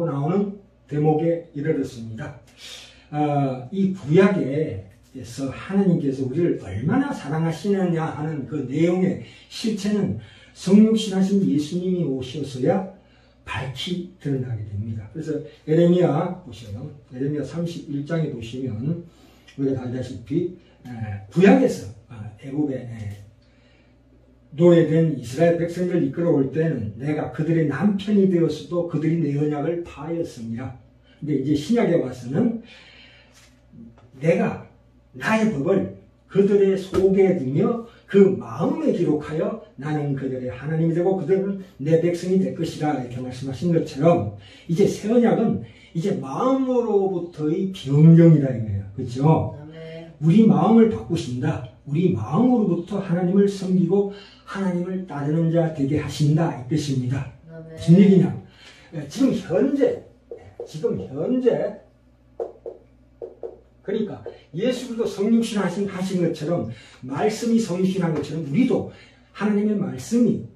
나오는 대목에 이르렀습니다. 어, 이 구약에서 하나님께서 우리를 얼마나 사랑하시느냐 하는 그 내용의 실체는 성육신하신 예수님이 오셔서야 밝히 드러나게 됩니다. 그래서 에레미야 보시면 에레미야 31장에 보시면 우리가 알다시피 구약에서 아, 애굽에 노예된 이스라엘 백성을 이끌어올 때는 내가 그들의 남편이 되었어도 그들이 내 언약을 파하였습니다. 근데 이제 신약에 와서는 내가 나의 법을 그들의 속에 두며 그 마음에 기록하여 나는 그들의 하나님이 되고 그들은 내 백성이 될 것이라 이렇게 말씀하신 것처럼 이제 새 언약은 이제 마음으로부터의 변경이라 이거예요. 그렇죠? 우리 마음을 바꾸신다. 우리 마음으로부터 하나님을 섬기고 하나님을 따르는 자 되게 하신다 이 뜻입니다. 무슨 얘기냐? 예, 지금 현재 지금 현재 그러니까 예수도 성육신 하신, 하신 것처럼 말씀이 성육신한 것처럼 우리도 하나님의 말씀이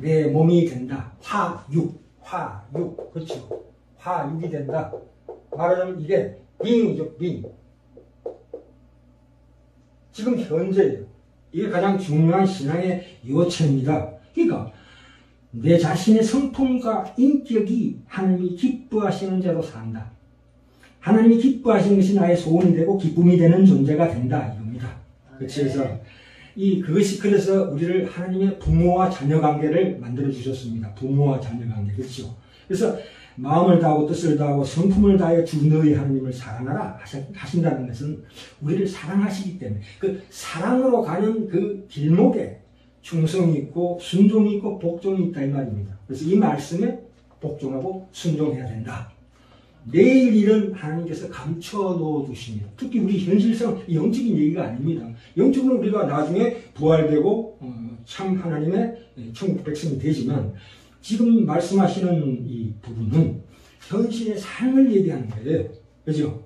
내 몸이 된다. 화육, 화육, 그렇죠. 화육이 된다. 말하자면 이게 빙이죠, 빙. 지금 현재예요. 이게 가장 중요한 신앙의 요체입니다. 그러니까 내 자신의 성품과 인격이 하나님이 기뻐하시는 자로 산다. 하나님이 기뻐하시는 것이 나의 소원이 되고 기쁨이 되는 존재가 된다 이겁니다. 그래서 이 그것이 그래서 우리를 하나님의 부모와 자녀 관계를 만들어 주셨습니다. 부모와 자녀 관계 그렇죠. 그래서 마음을 다하고 뜻을 다하고 성품을 다하여 주 너희 하나님을 사랑하라 하신다는 것은 우리를 사랑하시기 때문에 그 사랑으로 가는 그 길목에 충성이 있고 순종이 있고 복종이 있다 이 말입니다. 그래서 이 말씀에 복종하고 순종해야 된다. 내일 일은 하나님께서 감춰 놓아 주십니다. 특히 우리 현실성 영적인 얘기가 아닙니다. 영적으로 우리가 나중에 부활되고 어, 참 하나님의 천국 백성이 되지만 지금 말씀하시는 이 부분은 현실의 삶을 얘기하는 거예요. 그죠?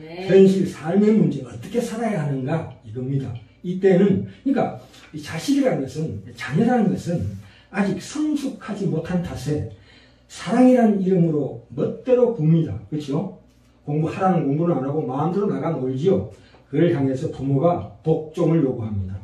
네. 현실 삶의 문제 어떻게 살아야 하는가 이겁니다. 이때는 그러니까 자식이라는 것은 자녀라는 것은 아직 성숙하지 못한 탓에 사랑이라는 이름으로 멋대로 굽니다. 그렇죠? 공부하라는 공부는 안 하고 마음대로 나가 놀지요. 그를 향해서 부모가 복종을 요구합니다.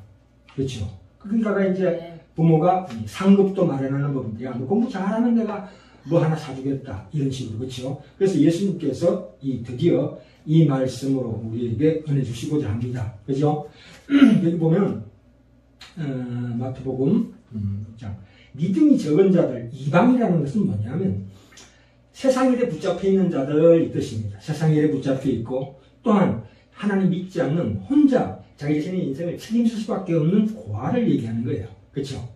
그렇죠? 그러니까 이제 네. 부모가 상급도 마련하는 법인데, 야, 너 공부 잘하면 내가 뭐 하나 사주겠다. 이런 식으로. 그렇죠? 그래서 예수님께서 이 드디어 이 말씀으로 우리에게 은혜 주시고자 합니다. 그죠? 여기 보면, 어, 마태복음, 음, 자, 믿음이 적은 자들, 이방이라는 것은 뭐냐면, 세상 일에 붙잡혀 있는 자들 이 뜻입니다. 세상 일에 붙잡혀 있고, 또한 하나님 믿지 않는 혼자 자기 자신의 인생을 책임질 수밖에 없는 고아를 얘기하는 거예요. 그렇죠?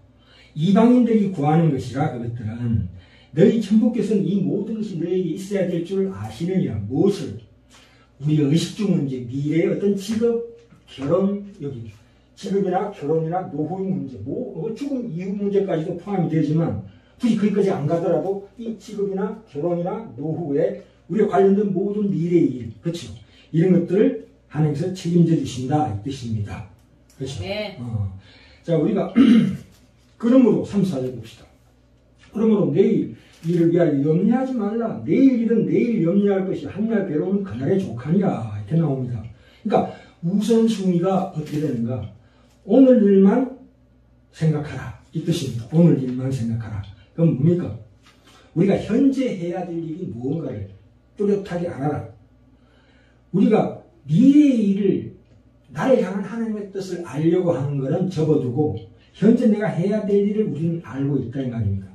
이방인들이 구하는 것이라 그것들은 너희 천부께서는 이 모든 것이 너에게 있어야 될 줄 아시느냐 무엇을 우리가 의식주 문제 미래의 어떤 직업 결혼 여기 직업이나 결혼이나 노후의 문제 뭐 어, 죽음 이후 문제까지도 포함이 되지만 굳이 거기까지 안 가더라도 이 직업이나 결혼이나 노후에 우리가 관련된 모든 미래의 일 그렇죠 이런 것들을 하나님께서 책임져 주신다 이 뜻입니다 그렇죠 네. 어. 자, 우리가 그러므로 3, 4절 봅시다. 그러므로 내일 일을 위하여 염려하지 말라. 내일 일은 내일 염려할 것이 한날 괴로운 그날의 족하니라. 이렇게 나옵니다. 그러니까 우선순위가 어떻게 되는가? 오늘 일만 생각하라. 이 뜻입니다. 오늘 일만 생각하라. 그럼 뭡니까? 우리가 현재 해야 될 일이 무언가를 뚜렷하게 알아라. 우리가 미래의 일을 나를 향한 하나님의 뜻을 알려고 하는 것은 접어두고 현재 내가 해야 될 일을 우리는 알고 있다 이 말입니다.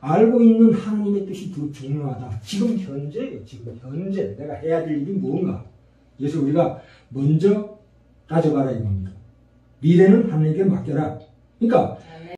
알고 있는 하나님의 뜻이 더 중요하다. 지금 현재 지금 현재 내가 해야 될 일이 뭔가. 그래서 우리가 먼저 따져봐라 이겁니다. 미래는 하나님께 맡겨라. 그러니까